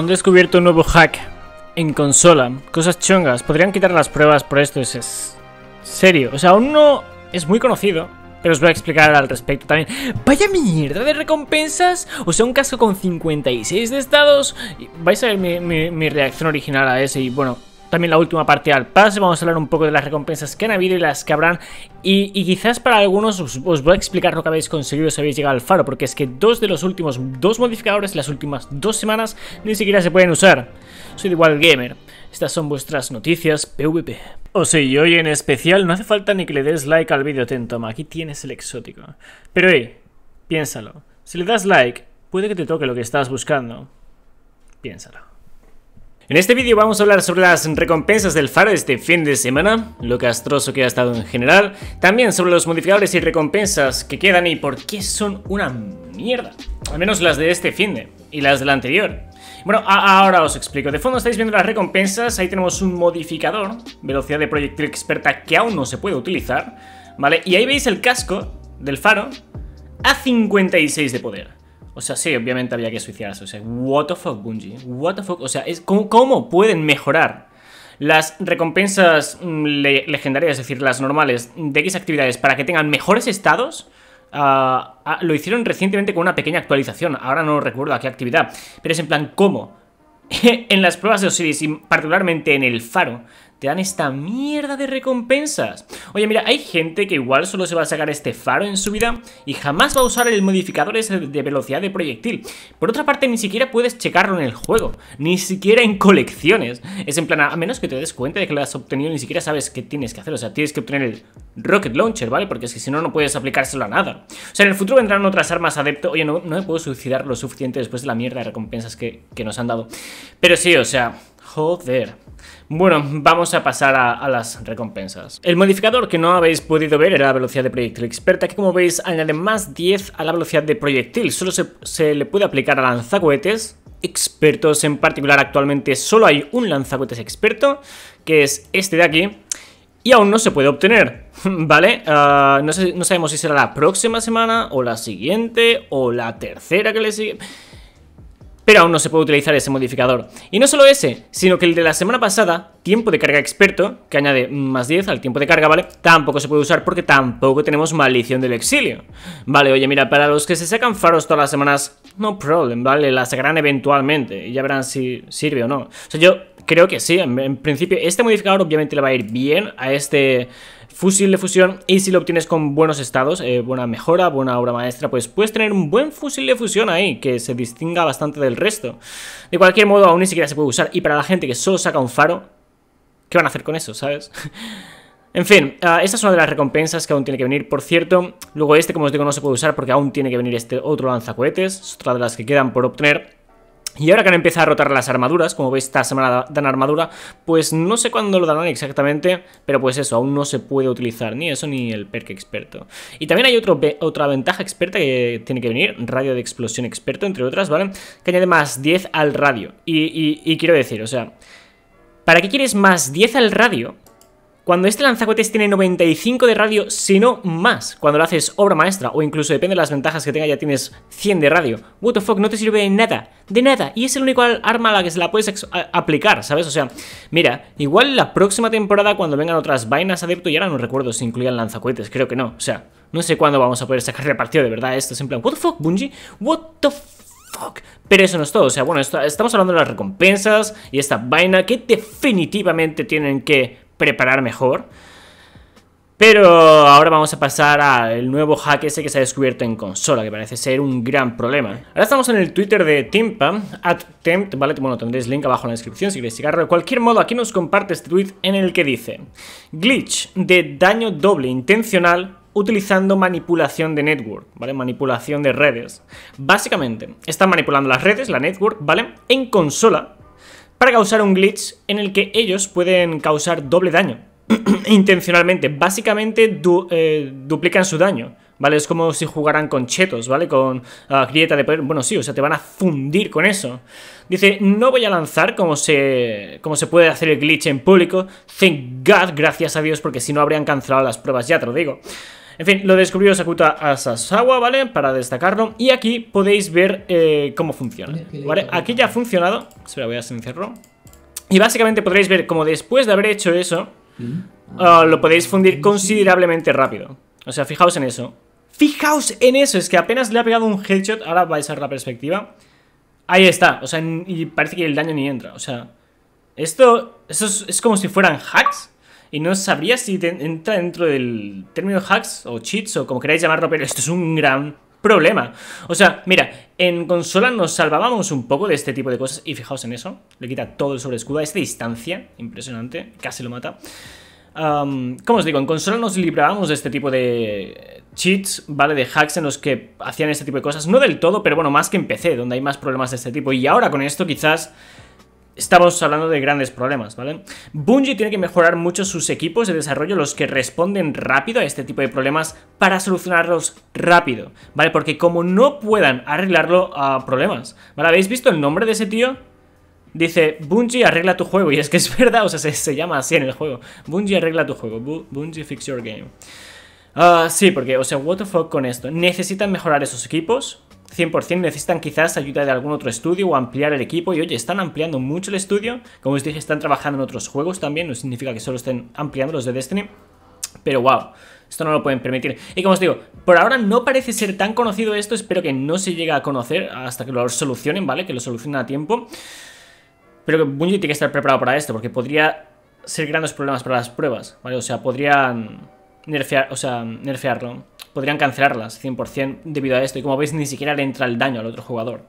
Han descubierto un nuevo hack en consola. Cosas chongas. Podrían quitar las pruebas por esto. Es, es serio. O sea, aún no es muy conocido. Pero os voy a explicar al respecto también. ¡Vaya mierda de recompensas! O sea, un casco con 56 de estados. Vais a ver mi, mi- mi reacción original a ese. Y bueno, también la última parte al pase. Vamos a hablar un poco de las recompensas que han habido y las que habrán. Y, quizás para algunos os, voy a explicar lo que habéis conseguido si habéis llegado al faro. Porque es que dos de los últimos dos modificadores, las últimas dos semanas, ni siquiera se pueden usar. Soy de igual gamer. Estas son vuestras noticias PvP. O sea, y hoy en especial no hace falta ni que le des like al vídeo, ten, toma, aquí tienes el exótico. Pero hey, piénsalo. Si le das like, puede que te toque lo que estás buscando. Piénsalo. En este vídeo vamos a hablar sobre las recompensas del faro este fin de semana, lo castroso que ha estado en general, también sobre los modificadores y recompensas que quedan y por qué son una mierda, al menos las de este fin de y las del anterior. Bueno, ahora os explico. De fondo estáis viendo las recompensas, ahí tenemos un modificador, velocidad de proyectil experta que aún no se puede utilizar, ¿vale? Y ahí veis el casco del faro a 56 de poder. O sea, sí, obviamente había que suicidarse. O sea, what the fuck, Bungie. What the fuck. O sea, es, ¿cómo, pueden mejorar las recompensas mm, le- legendarias, es decir, las normales, de X actividades para que tengan mejores estados? Ah, ah, lo hicieron recientemente con una pequeña actualización. Ahora no recuerdo a qué actividad. Pero es en plan, ¿cómo? en las pruebas de Osiris y particularmente en el faro, te dan esta mierda de recompensas. Oye, mira, hay gente que igual solo se va a sacar este faro en su vida y jamás va a usar el modificador de velocidad de proyectil. Por otra parte, ni siquiera puedes checarlo en el juego, ni siquiera en colecciones. Es en plan, a menos que te des cuenta de que lo has obtenido, ni siquiera sabes qué tienes que hacer. O sea, tienes que obtener el Rocket Launcher, ¿vale? Porque es que si no, no puedes aplicárselo a nada. O sea, en el futuro vendrán otras armas adepto. Oye, no, no me puedo suicidar lo suficiente después de la mierda de recompensas que, que nos han dado. Pero sí, o sea, joder. Bueno, vamos a pasar a, las recompensas. El modificador que no habéis podido ver era la velocidad de proyectil experta, que como veis añade más 10 a la velocidad de proyectil. Solo se, le puede aplicar a lanzacohetes expertos en particular. Actualmente solo hay un lanzacohetes experto, que es este de aquí. Y aún no se puede obtener, ¿vale? Ah, no, no sabemos si será la próxima semana, o la siguiente, o la tercera que le sigue. Pero aún no se puede utilizar ese modificador. Y no solo ese, sino que el de la semana pasada, tiempo de carga experto, que añade más 10 al tiempo de carga, ¿vale? Tampoco se puede usar porque tampoco tenemos maldición del exilio. Vale, oye, mira, para los que se sacan faros todas las semanas, no problem, ¿vale? La sacarán eventualmente y ya verán si sirve o no. O sea, yo creo que sí, en principio este modificador obviamente le va a ir bien a este fusil de fusión y si lo obtienes con buenos estados, eh, buena mejora, buena obra maestra, pues puedes tener un buen fusil de fusión ahí que se distinga bastante del resto. De cualquier modo, aún ni siquiera se puede usar y para la gente que solo saca un faro, ¿qué van a hacer con eso, sabes? En fin, ah, esta es una de las recompensas que aún tiene que venir. Por cierto, luego este, como os digo, no se puede usar porque aún tiene que venir este otro lanzacohetes. Es otra de las que quedan por obtener. Y ahora que han empezado a rotar las armaduras, como veis esta semana dan armadura, pues no sé cuándo lo darán exactamente, pero pues eso, aún no se puede utilizar ni eso ni el perk experto. Y también hay otro, otra ventaja experta que tiene que venir, radio de explosión experto, entre otras, ¿vale? Que añade más 10 al radio. Y, y- y quiero decir, o sea, ¿para qué quieres más 10 al radio? Cuando este lanzacohetes tiene 95 de radio, si no más, cuando lo haces obra maestra, o incluso depende de las ventajas que tenga, ya tienes 100 de radio. What the fuck, no te sirve de nada, de nada, y es el único arma a la que se la puedes aplicar, ¿sabes? O sea, mira, igual la próxima temporada, cuando vengan otras vainas adepto, y ahora no recuerdo si incluían lanzacohetes, creo que no, o sea, no sé cuándo vamos a poder sacar de partido de verdad esto, es en plan, what the fuck, Bungie, what the fuck. Pero eso no es todo, o sea, bueno, estamos hablando de las recompensas y esta vaina que definitivamente tienen que preparar mejor. Pero ahora vamos a pasar al nuevo hack ese que se ha descubierto en consola, que parece ser un gran problema. Ahora estamos en el Twitter de Timpa, at tempt, ¿vale? Bueno, tendréis link abajo en la descripción si queréis llegarlo. De cualquier modo, aquí nos comparte este tweet en el que dice Glitch de daño doble intencional utilizando manipulación de network, ¿vale? Manipulación de redes. Básicamente, están manipulando las redes, la network, ¿vale? En consola para causar un glitch en el que ellos pueden causar doble daño. Intencionalmente. Básicamente eh, duplican su daño. ¿Vale? Es como si jugaran con chetos, ¿vale? Con ah, grieta de poder. Bueno, sí, o sea, te van a fundir con eso. Dice, no voy a lanzar como se, como se puede hacer el glitch en público. Thank God, gracias a Dios, porque si no habrían cancelado las pruebas, ya te lo digo. En fin, lo descubrió Sakuta Asasawa, ¿vale? Para destacarlo. Y aquí podéis ver eh, cómo funciona, ¿vale? Aquí ya ha funcionado. Espera, voy a silenciarlo. Y básicamente podréis ver como después de haber hecho eso, uh, lo podéis fundir considerablemente rápido. O sea, fijaos en eso. Fijaos en eso, es que apenas le ha pegado un headshot. Ahora vais a ver la perspectiva. Ahí está, o sea, y parece que el daño ni entra. O sea, esto, esto es, como si fueran hacks. Y no sabría si entra dentro del término hacks o cheats o como queráis llamarlo, pero esto es un gran problema. O sea, mira, en consola nos salvábamos un poco de este tipo de cosas. Y fijaos en eso, le quita todo el sobreescudo a esta distancia. Impresionante, casi lo mata. como os digo, en consola nos librábamos de este tipo de cheats, ¿vale? De hacks en los que hacían este tipo de cosas. No del todo, pero bueno, más que en PC, donde hay más problemas de este tipo. Y ahora con esto quizás estamos hablando de grandes problemas, ¿vale? Bungie tiene que mejorar mucho sus equipos de desarrollo, los que responden rápido a este tipo de problemas para solucionarlos rápido, ¿vale? Porque como no puedan arreglarlo a problemas, ¿vale? ¿Habéis visto el nombre de ese tío? Dice, Bungie arregla tu juego, y es que es verdad, o sea, se, llama así en el juego. Bungie arregla tu juego, Bungie fix your game. Ah, sí, porque, o sea, what the fuck con esto. Necesitan mejorar esos equipos, 100% necesitan quizás ayuda de algún otro estudio o ampliar el equipo. Y oye, están ampliando mucho el estudio. Como os dije, están trabajando en otros juegos también. No significa que solo estén ampliando los de Destiny. Pero wow, esto no lo pueden permitir. Y como os digo, por ahora no parece ser tan conocido esto. Espero que no se llegue a conocer hasta que lo solucionen, ¿vale? Que lo solucionen a tiempo. Pero que Bungie tiene que estar preparado para esto, porque podría ser grandes problemas para las pruebas, ¿vale? O sea, podrían nerfear, o sea, nerfearlo podrían cancelarlas 100% debido a esto. Y como veis, ni siquiera le entra el daño al otro jugador.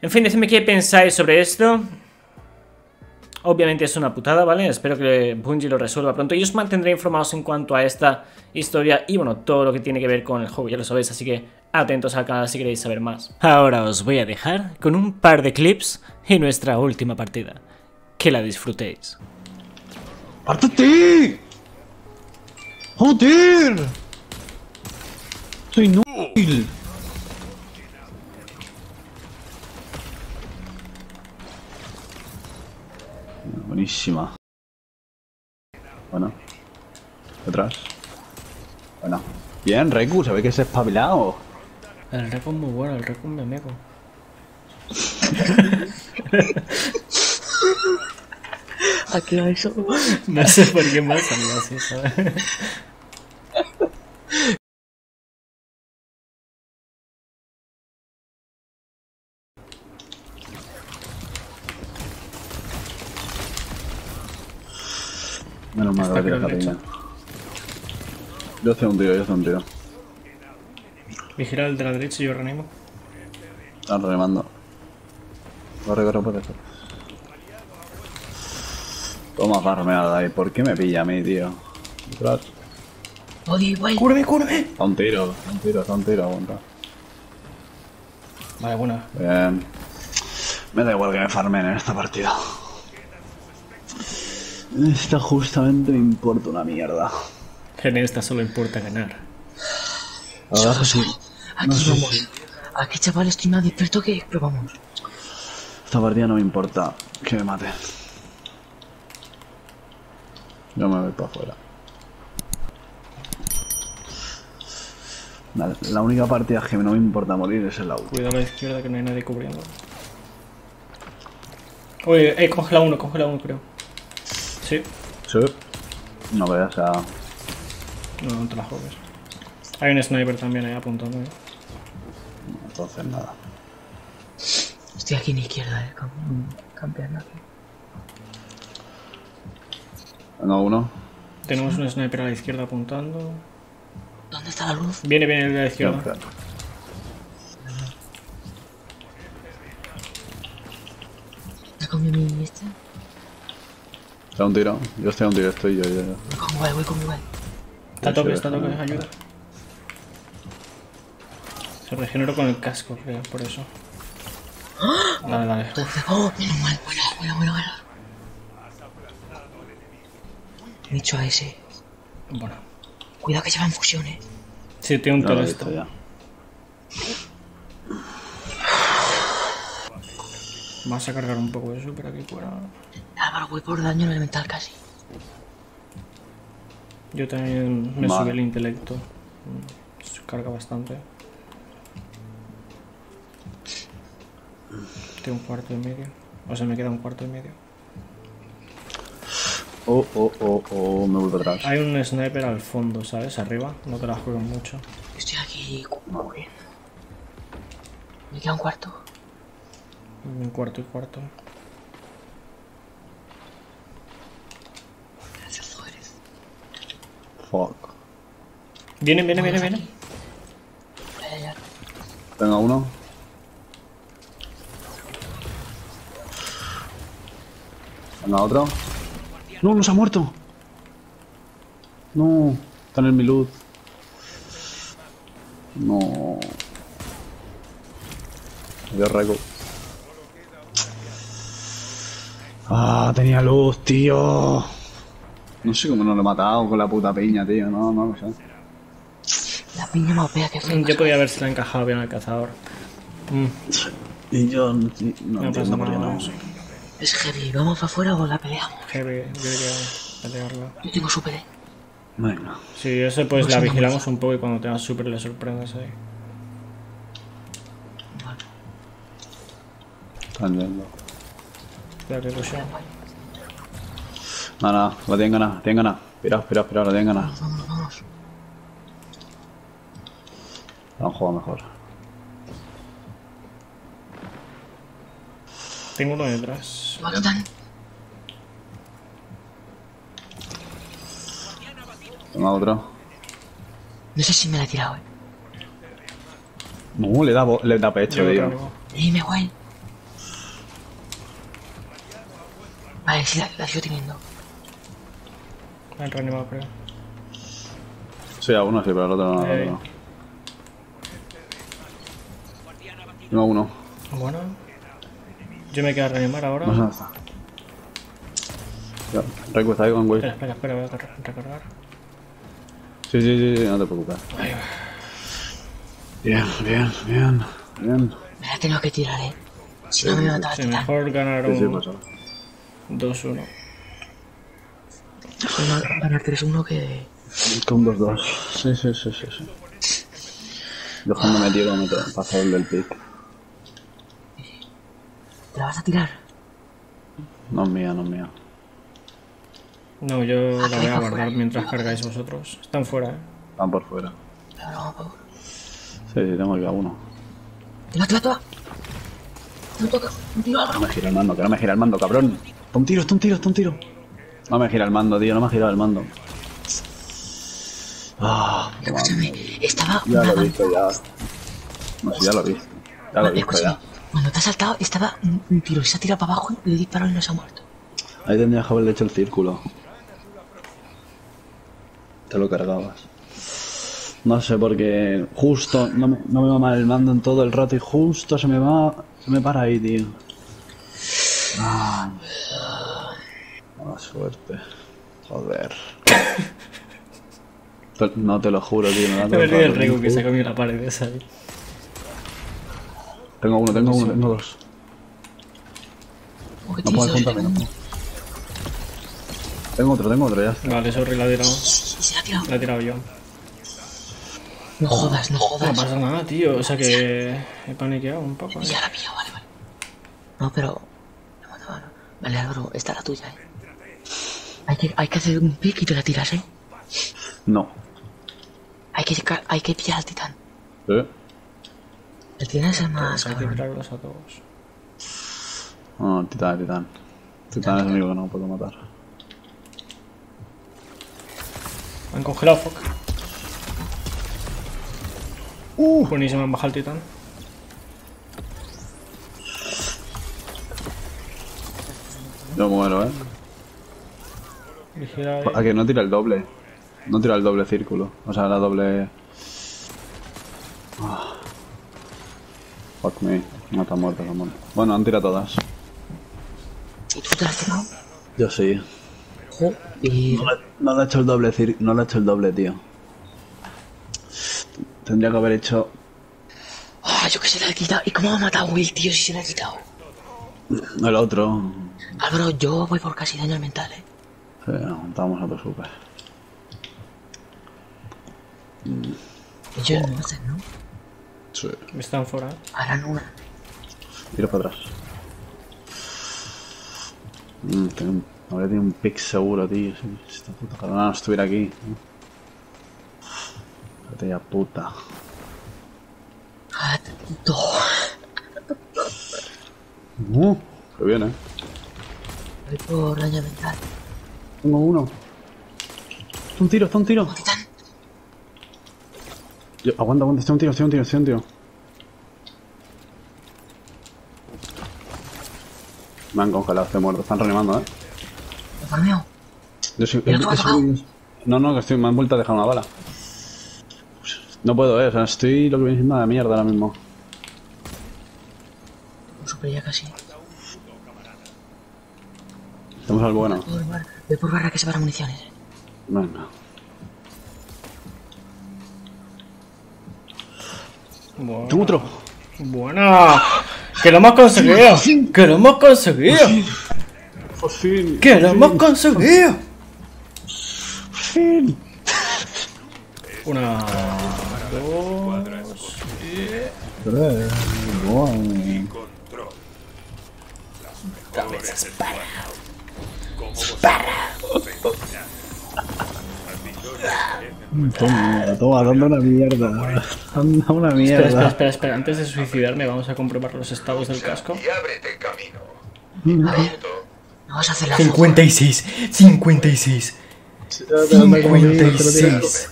En fin, decidme qué pensáis sobre esto. Obviamente es una putada, ¿vale? Espero que Bungie lo resuelva pronto. Y os mantendré informados en cuanto a esta historia y, bueno, todo lo que tiene que ver con el juego, ya lo sabéis. Así que atentos al canal si queréis saber más. Ahora os voy a dejar con un par de clips y nuestra última partida. Que la disfrutéis. ¡Pártate! ¡Joder! Soy inútil. Buenísima. Bueno. Detrás. Bueno. Bien, Reku, se ve que es espabilado. El Reku es muy bueno, el Reku me mego. ¿A qué eso? No sé por qué más salió así, ¿sabes? Menos mal que la peña. Yo hace un tiro, yo hace un tiro. Vigila el de la derecha y yo reanimo. Están remando. Corre, corre, por eso. Toma farmeada ahí. ¿Por qué me pilla a mí, tío? Güey. ¡Cúrame, cúrame! A un tiro, a un tiro, a un tiro, aguanta. Vale, buena. Bien. Me da igual que me farmen en esta partida. Esta justamente me importa una mierda. En esta solo importa ganar. La que sí. Aquí vamos. Aquí, chaval, estoy más despierto que... Pero vamos. Esta partida no me importa que me mate. Yo me voy para afuera. Vale, la única partida que no me importa morir es el última. Cuidado a la izquierda que no hay nadie cubriendo. Oye, eh, coge la 1, coge la 1 creo. Sí. Sí. No veas a... No, no te la jodes. Hay un sniper también ahí apuntando. ¿eh? Entonces nada. Estoy aquí en izquierda, eh. Campeando aquí. Tengo uno. Tenemos un sniper a la izquierda apuntando. ¿Dónde está la luz? Viene, viene el de la izquierda. ¿Está con mi este? Está un tiro. Yo estoy a un tiro, estoy yo, yo, yo. Voy con Guay, voy con Guay. Está a tope, está a tope, ayuda. Se regeneró con el casco, creo, por eso. Dale, dale. Uf, Oh, menos mal. Buena, buena, buena, buena. Nicho a ese. bueno. Cuidado que llevan fusiones. Sí, tiene un No todo he esto. ya. Vamos a cargar un poco de eso para que fuera. Álvaro, voy por daño elemental casi. Yo también me Vale. subí el intelecto. Se carga bastante. Tengo un cuarto y medio. O sea, me queda un cuarto y medio. Oh, oh, oh, oh, me vuelvo atrás. Hay un sniper al fondo, ¿sabes? Arriba. No te la juego mucho. Estoy aquí muriendo. Me queda un cuarto. Un cuarto y cuarto. Gracioso eres. Fuck. Viene, viene, viene, viene. Ya, ya, ya. Tengo uno. Venga, otro. No, no se ha muerto. No, está en mi luz. No. Reco. Ah, tenía luz, tío. No sé cómo no lo he matado con la puta piña, tío. No, no lo sé. La piña más fea que fue. Yo podía haberse la encajado bien al cazador. Mm, Y yo no, no entiendo por qué no. Es heavy. ¿Vamos para afuera o la peleamos? Heavy, yo quería pelearla. Yo tengo super E. Venga. Sí, eso pues la vigilamos un poco y cuando tengas super le sorprendes ahí. Vale. Están yendo. Espera Nada, nada, la tienen ganada, tienen ganada. Espera, espera, espera, la tienen ganada. Vámonos, vámonos. Han jugado mejor. Tengo uno detrás. Tengo otro. No sé si me la he tirado, eh. No, le da, le da pecho, tío. Dime, guay. Vale, sí, la, la sigo teniendo. Me han reanimado, creo. Sí, a uno sí, pero al otro no. al Ey. otro no. Tengo uno. Bueno. Yo me quedo a reanimar ahora. No sé dónde está. Ya, Recu está ahí con Espera, Will. espera, espera, voy a recar- recargar. Sí, sí, sí, sí, no te preocupes. Bien, bien, bien, bien. Me la tengo que tirar, eh. Si no me va a matar Sí, a mejor ganar Sí, sí, un pues. 2-1. Mejor ma- ganar 3-1 que... Con 2-2. Sí, sí, sí, sí, sí. Dejándome tiro me para hacer el del pick. ¿Te la vas a tirar? No es mía, no es mía. No, yo la voy a guardar mientras cargáis vosotros. Están fuera, eh. Van por fuera. No, por... Sí, tengo aquí a uno. ¡Tira, tira, tira! No toca, un tiro No me gira el mando, que no me gira el mando, cabrón. Está un tiro, está un tiro, está un tiro. No me gira el mando, tío, no me ha girado el mando. Ah. Escúchame, estaba Ya lo he visto, ya. No sé, ya lo he visto. Ya lo he visto, ya. cuando te has saltado estaba un, un tiro y se ha tirado para abajo y le disparó y no se ha muerto. Ahí tendrías que haberle hecho el círculo. Te lo cargabas. No sé, porque justo no me, no me va mal el mando en todo el rato y justo se me va. Se me para ahí, tío. Ah, mala suerte. Joder. No te lo juro, tío. Me Me he el perdido el rato. rego que se ha comido la pared esa ahí. Tengo uno, tengo uno, tengo dos. No puedes juntarme, no. Tengo otro, tengo otro, ya. Vale, sorry, la he tirado. Se la ha tirado. La he tirado yo. No jodas, no No jodas. pasa nada, tío. O sea que he paniqueado un poco. eh. Ya la pilla, vale, vale. No, pero... ¿no? Vale, Álvaro, esta es la tuya, eh. Hay que, hacer un pick y te la tiras, eh. No. Hay que, hay que pillar al titán. ¿Eh? El titán es el más Hay que cabrón. tirarlos a todos. No, titán, titán. Titán es el único que no puedo matar. Han congelado Fock. Uh, buenísimo, han bajado el titán. Yo muero, eh. A que no tira el doble. No tira el doble círculo. O sea, la doble. Ah. Fuck me. No está muerto, está muerto. Bueno, han tirado todas. ¿Y tú te has tirado? Yo sí. Joder. Y... No le, no le he hecho el doble cir- No le he hecho el doble, tío. Tendría que haber hecho. Ah, yo que se la he quitado. ¿Y cómo ha matado a Will, tío, si se la ha quitado? El otro. Álvaro, yo voy por casi daño al mental, eh. Sí, no, estábamos a otro super. Ellos no hacen, ¿no? Sí. Están fuera. Harán una. Tiro para atrás. Mm, tengo un- habría tenido un pick seguro, tío. Si esta puta cabrona no estuviera aquí. Vete ya puta. Ah, tonto. Uh, que viene. Voy por daño mental. Tengo uno. Está un tiro, está un tiro. Yo, aguanta, aguanta, está un tiro, está un tiro, está un tiro. Me han congelado, estoy muerto. Están reanimando, eh. Me farmeo. Yo soy, ¿Pero tú has tocado? No, no, que estoy, me han vuelto a dejar una bala. No puedo, eh. O sea, estoy lo que viene siendo de mierda ahora mismo. Super ya casi. Estamos al bueno. Por barra. Voy por barra que se para municiones. Venga. Bueno. Tengo otro. Buena. Que lo hemos conseguido. Que lo hemos conseguido. Por fin. Que lo hemos conseguido. fin. Una, dos. Toma, toma, dando una mierda. Dando una Espera, espera, mierda. espera, espera. Antes de suicidarme, vamos a comprobar los estados del casco. y ábrete camino. Vas a hacer la 56, 56, 56, 56.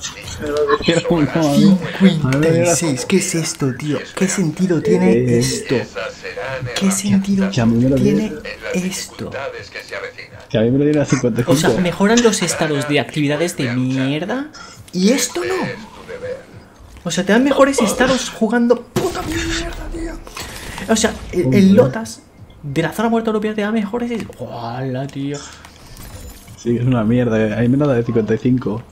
¿Qué es esto, tío? ¿Qué sentido tiene esto? Esas serán ¿Qué sentido tiene esto? Que a mí me lo dieron a 55. O sea, mejoran los estados de actividades de mierda y esto no. O sea, te dan mejores estados jugando puta mierda, tío. O sea, el, el Lotas de la zona muerta europea te da mejores. ¡Hola, tío! Sí, es una mierda. A mí me lo da de 55.